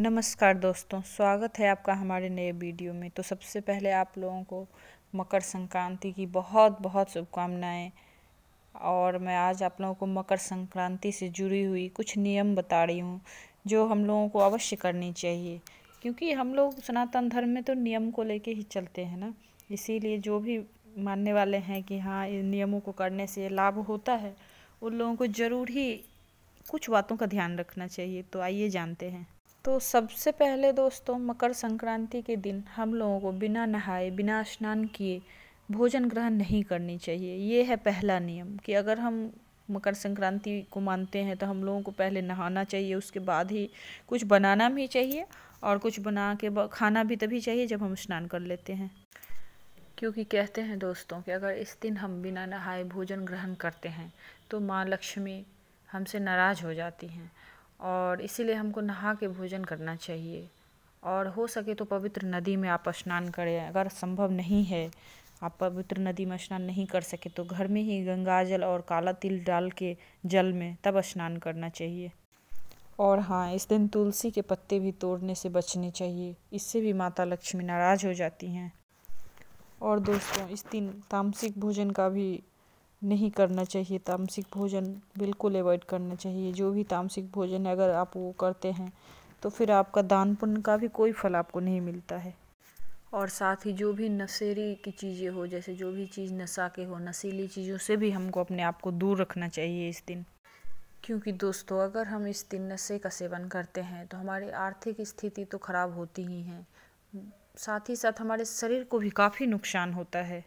नमस्कार दोस्तों, स्वागत है आपका हमारे नए वीडियो में। तो सबसे पहले आप लोगों को मकर संक्रांति की बहुत बहुत शुभकामनाएँ और मैं आज आप लोगों को मकर संक्रांति से जुड़ी हुई कुछ नियम बता रही हूँ, जो हम लोगों को अवश्य करनी चाहिए। क्योंकि हम लोग सनातन धर्म में तो नियम को लेके ही चलते हैं ना। इसीलिए जो भी मानने वाले हैं कि हाँ इन नियमों को करने से लाभ होता है, उन लोगों को ज़रूर ही कुछ बातों का ध्यान रखना चाहिए। तो आइए जानते हैं। तो सबसे पहले दोस्तों, मकर संक्रांति के दिन हम लोगों को बिना नहाए, बिना स्नान किए भोजन ग्रहण नहीं करनी चाहिए। ये है पहला नियम कि अगर हम मकर संक्रांति को मानते हैं तो हम लोगों को पहले नहाना चाहिए, उसके बाद ही कुछ बनाना भी चाहिए और कुछ बना के खाना भी तभी चाहिए जब हम स्नान कर लेते हैं। क्योंकि कहते हैं दोस्तों कि अगर इस दिन हम बिना नहाए भोजन ग्रहण करते हैं तो माँ लक्ष्मी हमसे नाराज़ हो जाती हैं। और इसीलिए हमको नहा के भोजन करना चाहिए। और हो सके तो पवित्र नदी में आप स्नान करें, अगर संभव नहीं है। आप पवित्र नदी में स्नान नहीं कर सके तो घर में ही गंगा जल और काला तिल डाल के जल में तब स्नान करना चाहिए। और हाँ इस दिन तुलसी के पत्ते भी तोड़ने से बचने चाहिए। इससे भी माता लक्ष्मी नाराज़ हो जाती हैं। और दोस्तों, इस दिन तामसिक भोजन का भी नहीं करना चाहिए, तामसिक भोजन बिल्कुल अवॉइड करना चाहिए। जो भी तामसिक भोजन है, अगर आप वो करते हैं तो फिर आपका दान पुण्य का भी कोई फल आपको नहीं मिलता है। और साथ ही जो भी नशेरी की चीज़ें हो, जैसे जो भी चीज़ नशा के हो, नशीली चीज़ों से भी हमको अपने आप को दूर रखना चाहिए इस दिन। क्योंकि दोस्तों, अगर हम इस दिन नशे का सेवन करते हैं तो हमारी आर्थिक स्थिति तो ख़राब होती ही है। साथ ही साथ हमारे शरीर को भी काफ़ी नुकसान होता है।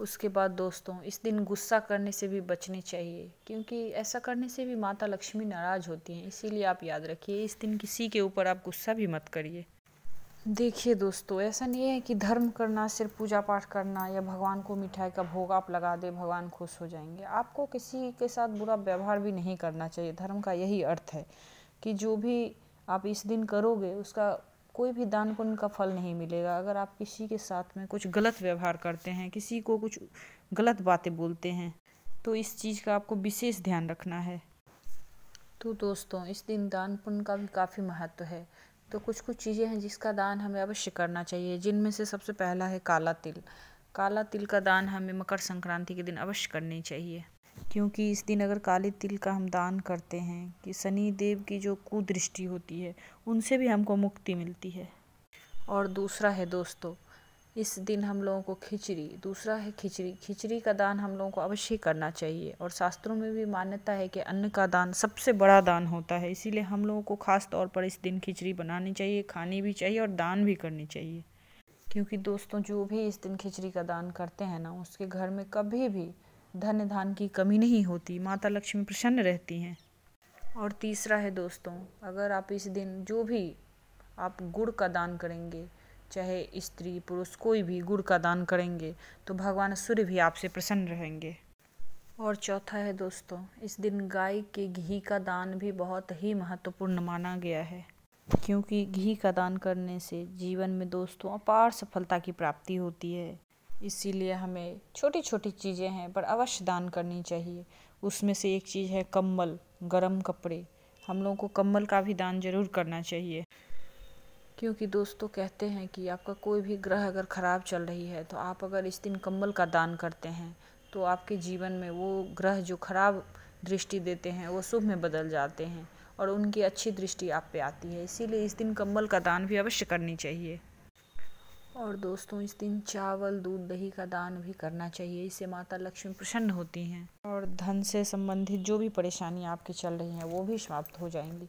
उसके बाद दोस्तों, इस दिन गुस्सा करने से भी बचने चाहिए, क्योंकि ऐसा करने से भी माता लक्ष्मी नाराज़ होती हैं, इसीलिए आप याद रखिए, इस दिन किसी के ऊपर आप गुस्सा भी मत करिए। देखिए दोस्तों, ऐसा नहीं है कि धर्म करना, सिर्फ़ पूजा पाठ करना या भगवान को मिठाई का भोग आप लगा दे, भगवान खुश हो जाएँगे। आपको किसी के साथ बुरा व्यवहार भी नहीं करना चाहिए, धर्म का यही अर्थ है कि जो भी आप इस दिन करोगे, उसका कोई भी दान पुण्य का फल नहीं मिलेगा। अगर आप किसी के साथ में कुछ गलत व्यवहार करते हैं, किसी को कुछ गलत बातें बोलते हैं तो इस चीज़ का आपको विशेष ध्यान रखना है। तो दोस्तों, इस दिन दान पुण्य का भी काफ़ी महत्व है। तो कुछ कुछ चीज़ें हैं जिसका दान हमें अवश्य करना चाहिए। जिनमें से सबसे पहला है काला तिल। काला तिल का दान हमें मकर संक्रांति के दिन अवश्य करनी चाहिए। क्योंकि इस दिन अगर काले तिल का हम दान करते हैं कि शनि देव की जो कुदृष्टि होती है, उनसे भी हमको मुक्ति मिलती है। और दूसरा है दोस्तों, इस दिन हम लोगों को खिचड़ी, दूसरा है खिचड़ी। खिचड़ी का दान हम लोगों को अवश्य करना चाहिए और शास्त्रों में भी मान्यता है कि अन्न का दान सबसे बड़ा दान होता है, इसीलिए हम लोगों को खास तौर पर इस दिन खिचड़ी बनानी चाहिए, खानी भी चाहिए और दान भी करनी चाहिए। क्योंकि दोस्तों, जो भी इस दिन खिचड़ी का दान करते हैं ना, उसके घर में कभी भी धन धान की कमी नहीं होती, माता लक्ष्मी प्रसन्न रहती हैं। और तीसरा है दोस्तों, अगर आप इस दिन जो भी आप गुड़ का दान करेंगे, चाहे स्त्री, पुरुष, कोई भी गुड़ का दान करेंगे तो भगवान सूर्य भी आपसे प्रसन्न रहेंगे। और चौथा है दोस्तों, इस दिन गाय के घी का दान भी बहुत ही महत्वपूर्ण माना गया है। क्योंकि घी का दान करने से जीवन में दोस्तों अपार सफलता की प्राप्ति होती है। इसीलिए हमें छोटी छोटी चीज़ें हैं, पर अवश्य दान करनी चाहिए। उसमें से एक चीज़ है कम्बल, गर्म कपड़े। हम लोगों को कम्बल का भी दान ज़रूर करना चाहिए। क्योंकि दोस्तों कहते हैं कि आपका कोई भी ग्रह अगर ख़राब चल रही है तो आप अगर इस दिन कम्बल का दान करते हैं तो आपके जीवन में वो ग्रह जो खराब दृष्टि देते हैं, वो शुभ में बदल जाते हैं और उनकी अच्छी दृष्टि आप पे आती है। इसीलिए इस दिन कम्बल का दान भी अवश्य करनी चाहिए। और दोस्तों, इस दिन चावल, दूध, दही का दान भी करना चाहिए। इससे माता लक्ष्मी प्रसन्न होती हैं और धन से संबंधित जो भी परेशानी आपकी चल रही हैं, वो भी समाप्त हो जाएँगी।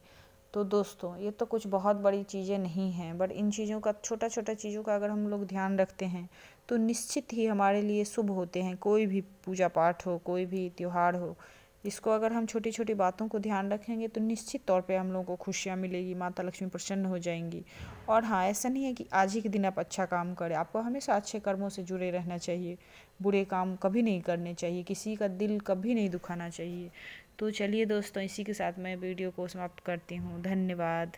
तो दोस्तों, ये तो कुछ बहुत बड़ी चीज़ें नहीं हैं, बट इन चीज़ों का छोटा छोटा चीज़ों का अगर हम लोग ध्यान रखते हैं तो निश्चित ही हमारे लिए शुभ होते हैं। कोई भी पूजा पाठ हो, कोई भी त्यौहार हो इसको अगर हम छोटी छोटी बातों को ध्यान रखेंगे तो निश्चित तौर पे हम लोगों को खुशियाँ मिलेगी, माता लक्ष्मी प्रसन्न हो जाएँगी। और हाँ ऐसा नहीं है कि आज ही के दिन आप अच्छा काम करें। आपको हमेशा अच्छे कर्मों से जुड़े रहना चाहिए। बुरे काम कभी नहीं करने चाहिए। किसी का दिल कभी नहीं दुखाना चाहिए। तो चलिए दोस्तों, इसी के साथ मैं वीडियो को समाप्त करती हूँ। धन्यवाद।